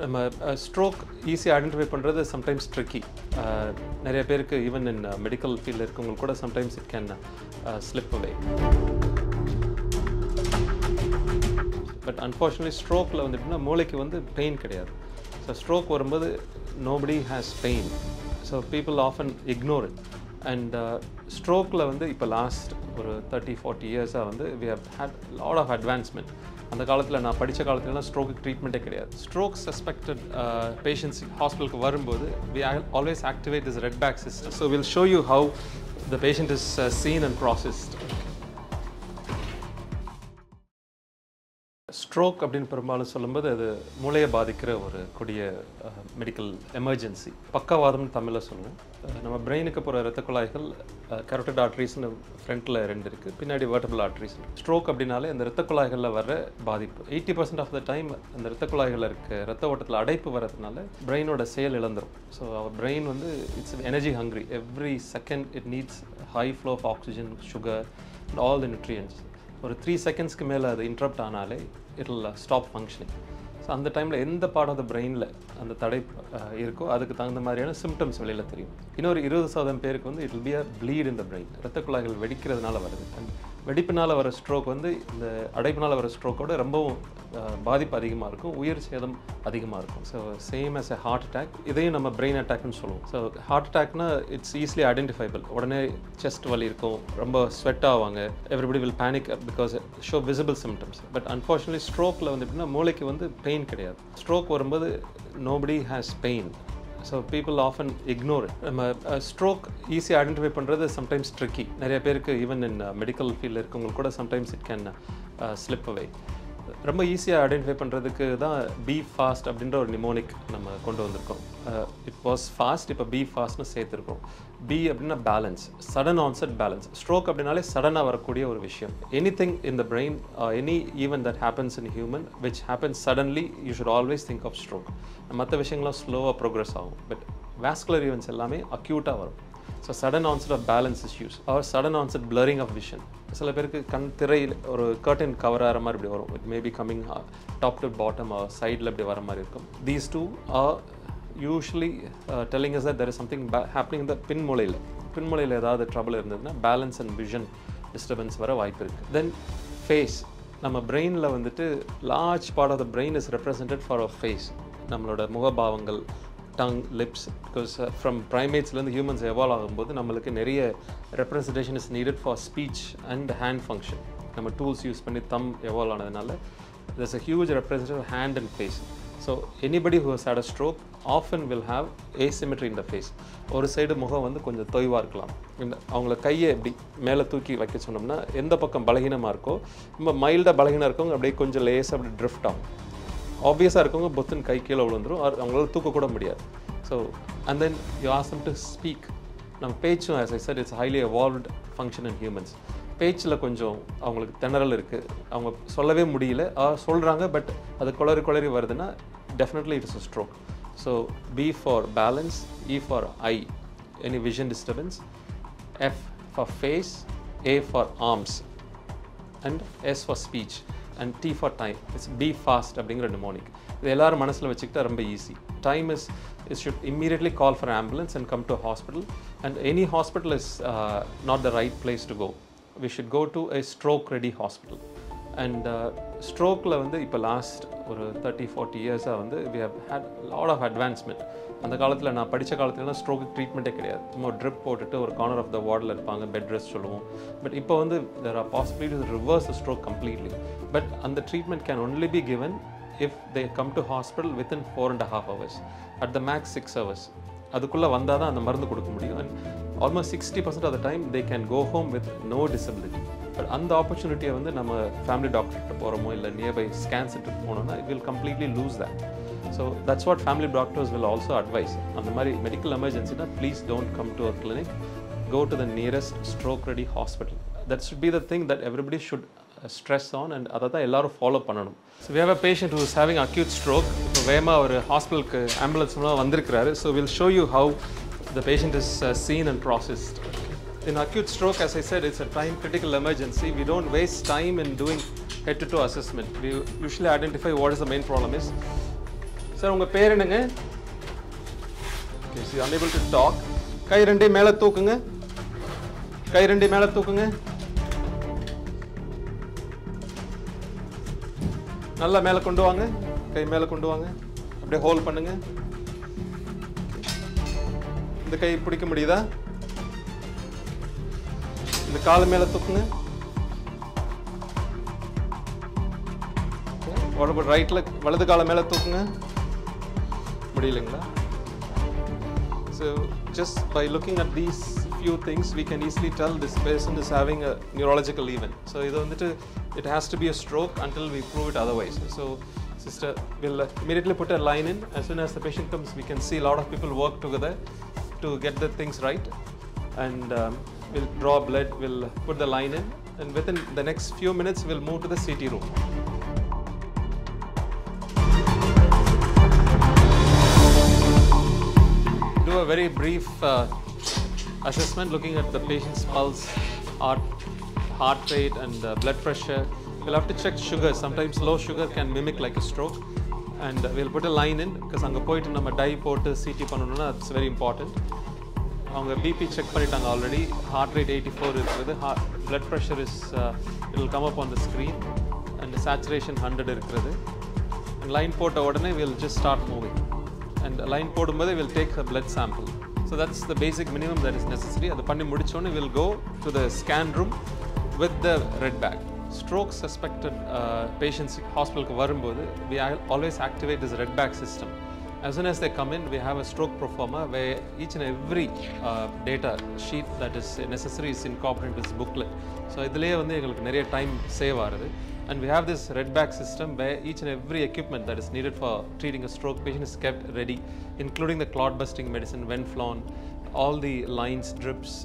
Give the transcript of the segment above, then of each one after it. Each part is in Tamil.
நம்ம ஸ்ட்ரோக் ஈஸியாக ஐடென்டிஃபை பண்ணுறது சம்டைம்ஸ் ட்ரிக்கி நிறைய பேருக்கு ஈவன் இன் மெடிக்கல் ஃபீல்டில் இருக்கவங்களுக்கு கூட sometimes it can slip away but unfortunately ஸ்ட்ரோக்கில் வந்து எப்படின்னா மூளைக்கு வந்து பெயின் கிடையாது. ஸோ ஸ்ட்ரோக் வரும்போது nobody has pain so people often ignore it and ஸ்ட்ரோக்கில் வந்து இப்போ லாஸ்ட் ஒரு தேர்ட்டி ஃபார்ட்டி இயர்ஸாக வந்து we have had lot of advancement அந்த காலத்தில் நான் படித்த காலத்துலலாம் ஸ்ட்ரோக்கு ட்ரீட்மெண்ட்டே கிடையாது. ஸ்ட்ரோக் சஸ்பெக்டட் பேஷண்ட்ஸ் ஹாஸ்பிட்டலுக்கு வரும்போது we always activate this red pack system so will show you how the patient is seen and processed stroke அப்படின்னு பெரும்பாலும் சொல்லும்போது அது மூளையை பாதிக்கிற ஒரு கொடிய மெடிக்கல் எமர்ஜென்சி பக்கவாதம்னு தமிழில் சொல்லுவோம். நம்ம பிரெயினுக்கு போகிற ரத்த குழாய்கள் கரோட்டட் ஆர்ட்ரிஸ்னு ஃப்ரண்ட்டில் ரெண்டு இருக்குது பின்னாடி வேர்டபிள் ஆர்ட்ரிஸ் ஸ்ட்ரோக் அப்படின்னாலே அந்த ரத்த குழாய்களில் வர பாதிப்பு. Eighty percent of the time அந்த ரத்த குழாய்களில் இருக்க ரத்த ஓட்டத்தில் அடைப்பு வரதுனால பிரெயினோட செயல் இழந்துரும். ஸோ அவர் பிரெயின் வந்து it's energy hungry every second it needs high flow of oxygen sugar and all the nutrients ஒரு த்ரீ செகண்ட்ஸ்க்கு மேலே அது இன்ட்ரப்ட் ஆனாலே இட்டில் ஸ்டாப் ஃபங்க்ஷனிங் ஸோ அந்த டைமில் எந்த பார்ட் ஆஃப் த பிரெயினில் அந்த தடை uh, இருக்கோ அதுக்கு தகுந்த மாதிரியான சிம்டம்ஸ் வெளியில் தெரியும். இன்னொரு இருபது சதவீதம் பேருக்கு வந்து it will be a bleed இந்த பிரெயின் ரத்த குழாய்கள் வெடிக்கிறதுனால வருது. அண்ட் வெடிப்பினால் வர ஸ்ட்ரோக் வந்து இந்த அடைப்பினால் வர ஸ்ட்ரோக்கோட ரொம்பவும் பாதிப்பு அதிகமாக இருக்கும். உயிர் சேதம் அதிகமாக இருக்கும். So same as a heart attack இதையும் நம்ம பிரெயின் அட்டாக்னு சொல்லுவோம். ஸோ ஹார்ட் அட்டாக்னா இட்ஸ் ஈஸிலி ஐடென்டிஃபைபிள் உடனே செஸ்ட் வலி இருக்கும். ரொம்ப ஸ்வெட் ஆவாங்க. Everybody will panic because show visible symptoms but unfortunately ஸ்ட்ரோக்கில் வந்து எப்படின்னா மூளைக்கு வந்து பெயின் கிடையாது. ஸ்ட்ரோக் வரும்போது nobody has pain so people often ignore நம்ம ஸ்ட்ரோக் ஈஸியாக ஐடென்டிஃபை பண்ணுறது சம்டைம்ஸ் ட்ரிக்கி நிறைய பேருக்கு ஈவன் இன் மெடிக்கல் ஃபீல்டில் இருக்கவங்களுக்கு கூட sometimes it can slip away ரொம்ப ஈஸியாக ஐடென்டிஃபை பண்ணுறதுக்கு தான் பி ஃபாஸ்ட் அப்படின்ற ஒரு நிமோனிக் நம்ம கொண்டு வந்திருக்கோம். இட் வாஸ் ஃபாஸ்ட் இப்போ பி ஃபாஸ்ட்னு சேர்த்துருக்கோம். பி அப்படின்னா balance sudden onset balance stroke அப்படின்னாலே சடனாக வரக்கூடிய ஒரு விஷயம். Anything in the brain any even that happens in human which happens suddenly you should always think of stroke மற்ற விஷயங்கள்லாம் ஸ்லோவாக ப்ரோக்ரஸ் ஆகும். பட் வேஸ்குலர் ஈவெண்ட்ஸ் எல்லாமே அக்யூட்டாக வரும். So sudden onset of balance issues or sudden onset blurring of vision சில பேருக்கு கண் திரையில் ஒரு கர்டன் கவர் ஆகிற மாதிரி இப்படி வரும். It maybe coming top to bottom சைடில் இப்படி வர மாதிரி இருக்கும். These two are usually telling is that there is something happening இந்த பின்முலையில் பின்முலையில் ஏதாவது ட்ரபிள் இருந்ததுன்னா பேலன்ஸ் அண்ட் விஷன் டிஸ்டர்பன்ஸ் வர வாய்ப்பு இருக்குது தென் ஃபேஸ் நம்ம பிரெயினில் வந்துட்டு large part of the brain is represented for a face நம்மளோட முகபாவங்கள் டங் லிப்ஸ் பிகாஸ் ஃப்ரம் ப்ரைமேட்ஸ்லேருந்து ஹியூமன்ஸ் எவால்வ் ஆகும்போது நம்மளுக்கு நிறைய representation is needed for speech and hand function நம்ம டூல்ஸ் யூஸ் பண்ணி தம் எவால்வ் ஆனதுனால this a huge representation hand and face so anybody who has had a stroke often will have asymmetry இந்த ஃபேஸ் ஒரு சைடு முகம் வந்து கொஞ்சம் தொய்வாக இருக்கலாம். இந்த அவங்கள கையை எப்படி மேலே தூக்கி வைக்க சொன்னோம்னா எந்த பக்கம் பலகீனமாக இருக்கோ ரொம்ப மைல்டாக பலகீனம் இருக்கவங்க அப்படியே கொஞ்சம் லேசாக அப்படி ட்ரிஃப்ட் ஆகும். ஆப்வியஸாக இருக்கவங்க பொத்துன்னு கை கீழே விழுந்துரும். அவங்களால தூக்கக்கூட முடியாது. So and then you ask them to speak நம்ம பேச்சும் as I said it's highly evolved function in humans பேச்சில் கொஞ்சம் அவங்களுக்கு திணறல் இருக்குது அவங்க சொல்லவே முடியல. சொல்கிறாங்க பட் அது குளறி குளறி வருதுன்னா definitely it's a stroke so B for balance E for eye any vision disturbance F for face A for arms and S for speech and T for time it's B FAST அப்படிங்கிற நிமோனிக் இது எல்லாரும் மனசில் வச்சுக்கிட்டா ரொம்ப easy time is it should immediately call for ambulance and come to hospital and any hospital is not the right place to go we should go to a stroke ready hospital and ஸ்ட்ரோக்கில் வந்து இப்போ லாஸ்ட் ஒரு தேர்ட்டி ஃபார்ட்டி இயர்ஸாக வந்து we have had lot of advancement அந்த காலத்தில் நான் படித்த காலத்துலலாம் ஸ்ட்ரோக்கு ட்ரீட்மெண்ட்டே கிடையாது. சும்மா ட்ரிப் போட்டுட்டு ஒரு கார்னர் ஆஃப் த வார்டில் இருப்பாங்க பெட் ரெஸ்ட் சொல்லுவோம். பட் இப்போ வந்து there are possibility reverse stroke completely but அந்த treatment can only be given if they come to hospital within four and half hours at the max six hours அதுக்குள்ளே வந்தால் தான் அந்த மருந்து கொடுக்க முடியும். And almost sixty percent of the time they can go home with no disability but அந்த ஆப்பர்ச்சுனிட்டியை வந்து நம்ம ஃபேமிலி டாக்டர்கிட்ட போகிறோமோ இல்லை நியர்பை ஸ்கேன் சென்டருக்கு போனோம்னா it will completely lose that so that's what family doctors will also advise அந்த மாதிரி medical எமர்ஜென்சினா please don't come to our clinic go to the nearest stroke ready hospital. That should be the thing that everybody should uh, stress on and அதை தான் எல்லாரும் ஃபாலோ பண்ணணும். So we have a patient who is having இப்போ வேகமாக ஒரு ஹாஸ்பிட்டலுக்கு ஆம்புலன்ஸ் மூலம் வந்திருக்கிறாரு. So will show you how the patient is seen and processed in acute stroke as i said it's a time critical emergency we don't waste time in doing head to toe assessment we usually identify what is the main problem is sir உங்கள் பேர் என்னங்க okay see unable to talk கை ரெண்டையும் மேலே தூக்குங்க கை ரெண்டையும் மேலே தூக்குங்க நல்லா மேலே கொண்டு வாங்க கை மேலே கொண்டு வாங்க அப்படியே ஹோல்ட் பண்ணுங்க இந்த கை பிடிக்க முடியுதா இந்த காலை மேலே தூக்குங்க உடம்பு ரைட்டில் வலது காலை மேலே தூக்குங்க முடியலைங்களா so just by looking at these few things we can easily tell this person is having a neurological event so இது வந்துட்டு it has to be a stroke until we prove it otherwise so sister will immediately put a line in as soon as the patient comes we can see a lot of people work together to get the things right and um, we'll draw blood we'll put the line in and within the next few minutes we'll move to the CT room do a very brief uh, assessment looking at the patient's pulse, heart, heart rate, and uh, blood pressure. We'll have to check sugar. Sometimes low sugar can mimic like a stroke. And uh, we'll put a line in because அங்கே போயிட்டு நம்ம டை போட்டு சிடி பண்ணணும்னா இட்ஸ் வெரி இம்பார்ட்டன்ட் அவங்க பிபி செக் பண்ணிட்டாங்க already heart rate eighty four இருக்கிறது heart blood pressure is will come up on the screen and saturation hundred இருக்கிறது. லைன் போட்ட உடனே will just start moving and line போடும்போது will take a blood sample so that's the basic minimum that is necessary அதை பண்ணி முடிச்சோன்னே will go to the scan room with the red bag stroke suspected patients ஹாஸ்பிட்டலுக்கு வரும்போது we always activate this red bag system as soon as they come in, we have a stroke performer where each and every uh, data sheet that is necessary is incorporated in this booklet. So இதுலேயே வந்து எங்களுக்கு நிறைய டைம் சேவ் ஆகுது and we have this red bag system where each and every equipment that is needed for treating a stroke patient is kept ready, including the clot busting medicine, Venflon, all the lines drips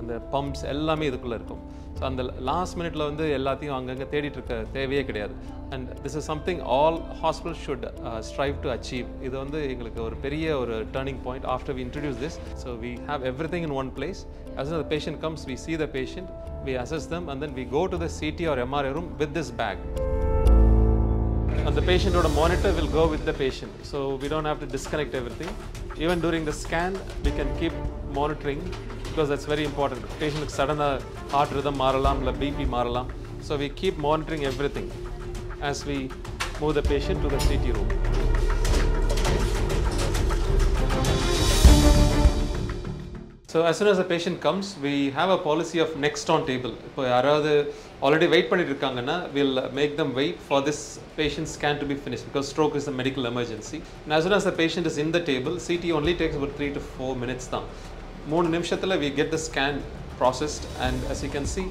அந்த பம்ப்ஸ் எல்லாமே இதுக்குள்ளே இருக்கும். ஸோ அந்த லாஸ்ட் மினிட்ல வந்து எல்லாத்தையும் அங்கங்கே தேடிட்டு இருக்க தேவையே கிடையாது. And this is something all hospital should strive to achieve இது வந்து எங்களுக்கு ஒரு பெரிய ஒரு turning point after we introduce this so we have everything in one place as the patient comes we see the patient we assess them and then we go to the CT or MRI room with this bag அந்த பேஷண்ட்டோட monitor will go with the patient so we don't have to disconnect everything even during the scan we can keep monitoring because that's very important patient sudden heart rhythm மாறலாம் இல்லை பிபி மாறலாம் so we keep monitoring everything as we move the patient to the CT room So as soon as a patient comes we have a policy of next on table இப்போ யாராவது ஆல்ரெடி வெயிட் பண்ணிட்டு இருக்காங்கன்னா will make them wait for this patient can to be finish because stroke is a medical emergency as soon as a patient is in the table CT only takes ஒரு த்ரீ டு ஃபோர் மினிட்ஸ் தான் மூணு நிமிஷத்தில் we get the scan processed and as you can see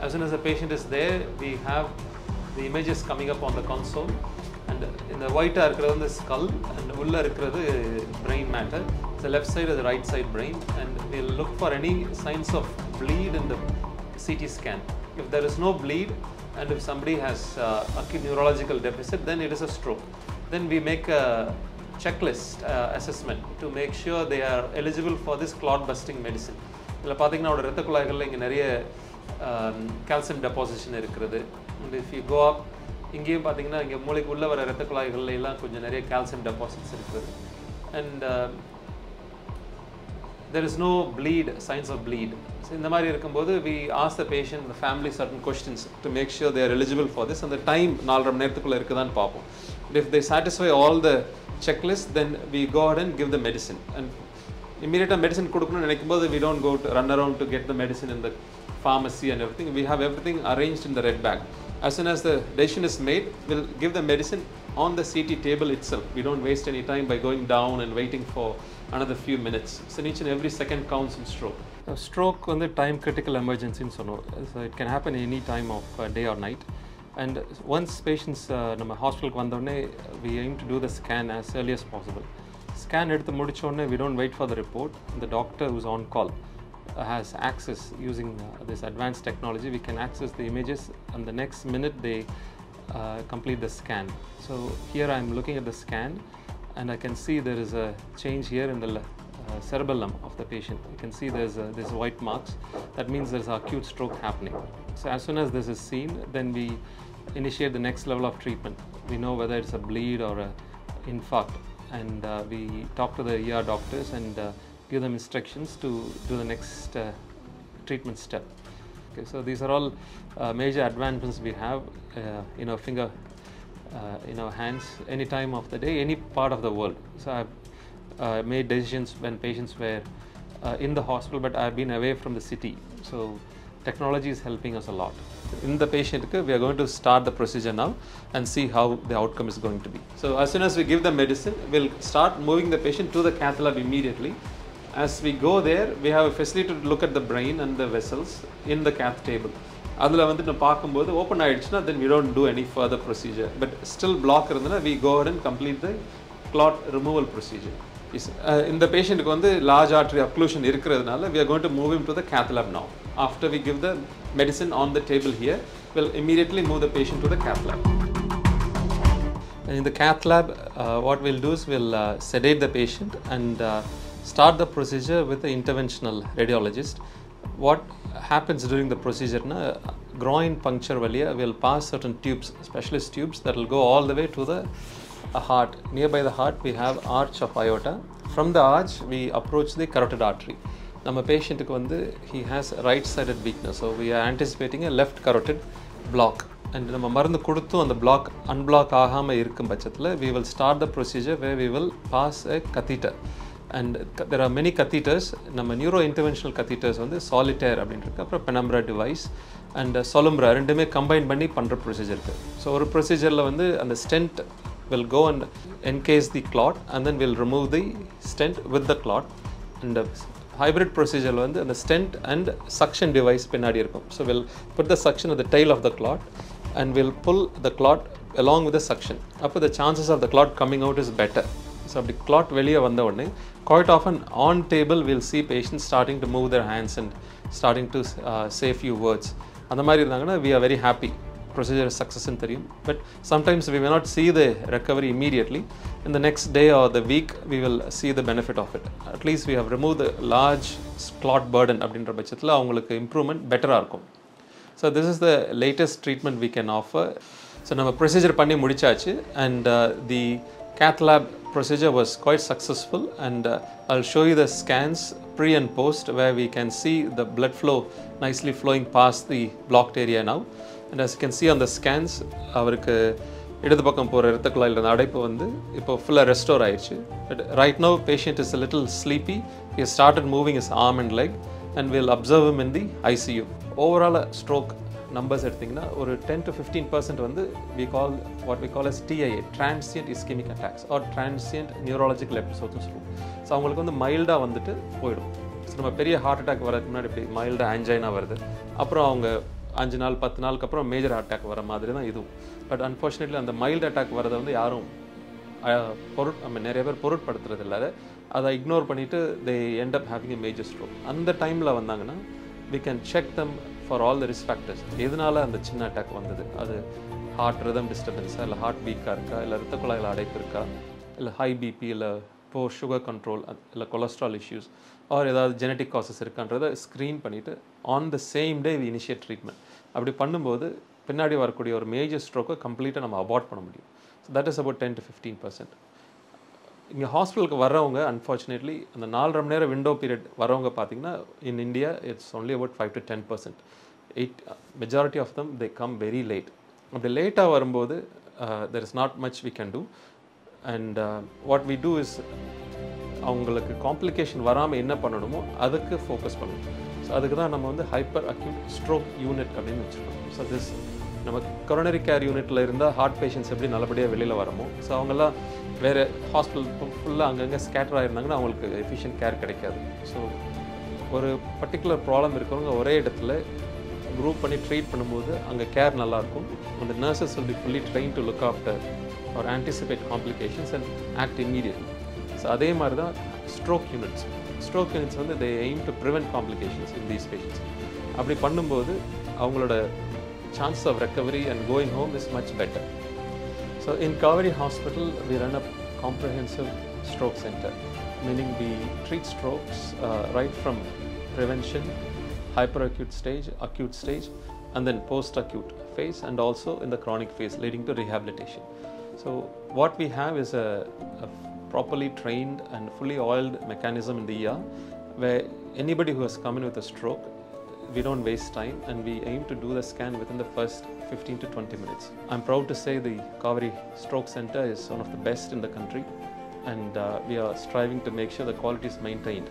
as soon as a patient is there we have the images coming up on the console and இந்த ஒயிட்டாக இருக்கிறது வந்து ஸ்கல் அண்ட் உள்ளே இருக்கிறது brain matter the left side அது right side brain and will look for any signs of bleed in the CT scan if there is no bleed and if somebody has acute neurological deficit then it is a stroke then we make a checklist uh, assessment to make sure they are eligible for this clot busting medicine. இதில் பார்த்தீங்கன்னா அவரோட ரத்த குழாய்களில் இங்கே நிறைய um, கால்சியம் டெபாசிஷன் இருக்கிறது. And if you go up இங்கேயும் பார்த்தீங்கன்னா இங்கே மூளைக்கு உள்ளே வர ரத்த குழாய்கள்ல எல்லாம் கொஞ்சம் நிறைய கால்சியம் டெபாசிட்ஸ் இருக்குது. And there is no bleed signs of bleed so இந்த மாதிரி இருக்கும்போது we ask the patient family certain questions to make sure they're eligible for this அந்த டைம் நாலரை மணி நேரத்துக்குள்ளே இருக்குதான்னு பார்ப்போம். If they satisfy all the checklist then we go ahead and give the medicine. And immediate கொடுக்கணும்னு நினைக்கும் போது we don't go run run get to get the medicine pharmacy and everything we have everything arrange in the red bag as soon as the decision is made we'll give the medicine on the CT table itself we don't waste any time by going down and waiting for another few minutes so each and every second counts in stroke stroke வந்து டைம் கிரிட்டிக்கல் எமர்ஜென்சின்னு சொன்னோம் so it can happen any time of day or night and once patients நம்ம ஹாஸ்பிட்டலுக்கு வந்தோடனே we aim to do the scan as early as possible scan எடுத்து முடிச்சோடனே we don't wait for the report the doctor who's on call uh, has access using uh, this advanced technology we can access the images and the next minute they uh, complete the scan. So here i'm looking at the scan and i can see there is a change here in the uh, cerebellum of the patient. You can see there's there's white marks. That means there's acute stroke happening. So as soon as this is seen then we initiate the next level of treatment. We know whether it's a bleed or a infarct. And uh, we talk to the ER doctors and uh, give them instructions to do the next uh, treatment step. Okay, so these are all uh, major advancements we have uh, in our finger, uh, in our hands, any time of the day, any part of the world. So I've uh, made decisions when patients were uh, in the hospital, but I've been away from the city. So technology is helping us a lot. In the patient, we are going to start the procedure now and see how the outcome is going to be. So as soon as we give the medicine, we'll start moving the patient to the cath lab immediately As we go there, we have a facility to look at the brain and the vessels in the cath table. அதில் வந்து நான் பார்க்கும்போது ஓப்பன் ஆயிடுச்சுன்னா then we don't do any further procedure but still block இருந்ததுன்னா we go and complete the clot removal procedure is இந்த பேஷண்ட்டுக்கு வந்து லார்ஜ் ஆர்டரி அக்ளூஷன் இருக்கிறதுனால we are going to move him to the cath lab now after we give the medicine on the table here we'll immediately move the patient to the cath lab and in the cath lab uh, what we'll do is we'll uh, sedate the patient and uh, start the procedure with the interventional radiologist what happens during the procedure na groin puncture valiya will pass certain tubes specialist tubes that will go all the way to the uh, heart nearby the heart we have arch of aorta from the arch we approach the carotid artery நம்ம பேஷண்ட்டுக்கு வந்து he has right sided weakness so we are anticipating left carotid block and நம்ம மருந்து கொடுத்தும் அந்த பிளாக் அன்பிளாக் ஆகாமல் இருக்கும் பட்சத்தில் we will start the procedure way we will pass a catheter and there are many catheters நம்ம நியூரோ இன்டர்வென்ஷனல் கத்தீட்டர்ஸ் வந்து சாலிட்டேர் அப்படின்னு இருக்குது அப்புறம் பெனம்ரா டிவைஸ் அண்ட் சொலம்ரா ரெண்டுமே கம்பைன் பண்ணி பண்ணுற ப்ரொசீஜர் இருக்குது ஸோ ஒரு ப்ரொசீஜரில் வந்து அந்த stent will go and encase the clot and then will remove the stent with the clot and hybrid procedure வந்து அந்த ஸ்டென்ட் அண்ட் சக்ஷன் டிவைஸ் பின்னாடி இருக்கும் so will put the suction the tail of the clot and will pull the clot along with the suction அப்போ the chances of the clot coming out is better so அப்படி கிளாட் வெளியே வந்த உடனே quite often on table we'll see patients starting to move their hands and starting to uh, say few words அந்த மாதிரி இருந்தாங்கன்னா we are very happy procedure is success in தெரியும் but sometimes we may not see the recovery immediately in the next day or the week we will see the benefit of it at least we have removed the large clot burden அப்படின்ற பட்சத்தில் அவங்களுக்கு improvement பெட்டராக இருக்கும் so this is the latest treatment we can offer so நம்ம ப்ரொசீஜர் பண்ணி முடிச்சாச்சு and the cath lab procedure was quite successful and uh, I'll show you the scans pre and post where we can see the blood flow nicely flowing past the blocked area now and as you can see on the scans அவருக்கு இடது பக்கம் போகிற இரத்த குழாயில் இருந்த அடைப்பு வந்து இப்போ ஃபுல்லாக ரெஸ்டோர் ஆயிடுச்சு but right no patient is little sleepy he started moving his arm and leg and we'll observe him in the ICU overall stroke numbers எடுத்திங்கன்னா ஒரு டென் டு ஃபிஃப்டீன் பர்சன்ட் வந்து we call what we call as TIA transient ischemic attacks or transient neurological எபிசோட்ஸ்னு சொல்லுவோம். ஸோ அவங்களுக்கு வந்து மைல்டாக வந்துட்டு போயிடும். ஸோ நம்ம பெரிய ஹார்ட் அட்டாக் வரதுக்கு முன்னாடி இப்படி மைல்டாக ஆன்ஜைனா வருது. அப்புறம் அவங்க அஞ்சு நாள் பத்து நாளுக்கு அப்புறம் மேஜர் அட்டாக் வர மாதிரி தான் இதுவும். பட் அன்ஃபார்ச்சுனேட்லி அந்த மைல்டு அட்டாக் வரதை வந்து யாரும் பொருட் நம்ம நிறைய பேர் பொருட்படுத்துறது இல்லை. அதை அதை இக்னோர் பண்ணிவிட்டு they end up having a major stroke அந்த டைமில் வந்தாங்கன்னா we can check them for all the risk factors எதனால அந்த சின்ன அட்டாக் வந்தது? அது ஹார்ட் ரிதம் டிஸ்டர்பன்ஸா இல்லை ஹார்ட் வீக்காக இருக்கா இல்லை ரத்த குழாயில் அடைப்பு இருக்கா இல்லை ஹை பிபி இல்லை போர் சுகர் கண்ட்ரோல் இல்லை கொலஸ்ட்ரால் இஷ்யூஸ் ஆர் ஏதாவது ஜெனட்டிக் காசஸ் இருக்கான்றதை ஸ்க்ரீன் பண்ணிவிட்டு on the same day we initiate treatment அப்படி பண்ணும்போது பின்னாடி வரக்கூடிய ஒரு மேஜர் ஸ்ட்ரோக்கை கம்ப்ளீட்டாக நம்ம அவாய்ட் பண்ண முடியும். So that is about ten to fifteen percent இங்கே ஹாஸ்பிட்டலுக்கு வர்றவங்க அன்ஃபார்ச்சுனேட்லி அந்த நாலரை மணி நேரம் விண்டோ பீரியட் வரவங்க பார்த்தீங்கன்னா in India it's only about five to ten percent eight majority of them they come very late அப்படி லேட்டாக வரும்போது there is not much we can do and what we do is அவங்களுக்கு காம்ப்ளிகேஷன் வராமல் என்ன பண்ணணுமோ அதுக்கு ஃபோக்கஸ் பண்ணணும். ஸோ அதுக்கு தான் நம்ம வந்து ஹைப்பர் அக்யூட் ஸ்ட்ரோக் யூனிட் அப்படின்னு வச்சுருக்கோம். ஸோ திஸ் நம்ம கொரோனரி கேர் யூனிட்டில் இருந்தால் ஹார்ட் பேஷண்ட்ஸ் எப்படி நல்லபடியாக வெளியில் வரமோ ஸோ அவங்கெல்லாம் வேறு ஹாஸ்பிட்டல் ஃபுல்லாக அங்கங்கே ஸ்கேட்டர் ஆயிருந்தாங்கன்னா அவங்களுக்கு எஃபிஷியன்ட் கேர் கிடைக்காது. ஸோ ஒரு பர்டிகுலர் ப்ராப்ளம் இருக்கிறவங்க ஒரே இடத்துல குரூப் பண்ணி ட்ரீட் பண்ணும்போது அங்கே கேர் நல்லாயிருக்கும் அந்த nurses will be fully trained to look after or anticipate complications and act immediately. So அதே மாதிரி தான் ஸ்ட்ரோக் யூனிட்ஸ் ஸ்ட்ரோக் யூனிட்ஸ் வந்து they aim to prevent complications in these patients. அப்படி பண்ணும்போது அவங்களோட chances of recovery and going home is much better. So in Kaveri Hospital we run a comprehensive stroke center meaning we treat strokes uh, right from prevention hyperacute stage acute stage and then post acute phase and also in the chronic phase leading to rehabilitation. So what we have is a, a properly trained and fully oiled mechanism in the ER where anybody who has come in with a stroke, we don't waste time and we aim to do the scan within the first 15 to 20 minutes. I'm proud to say the Kaveri Stroke Center is one of the best in the country and uh, we are striving to make sure the quality is maintained.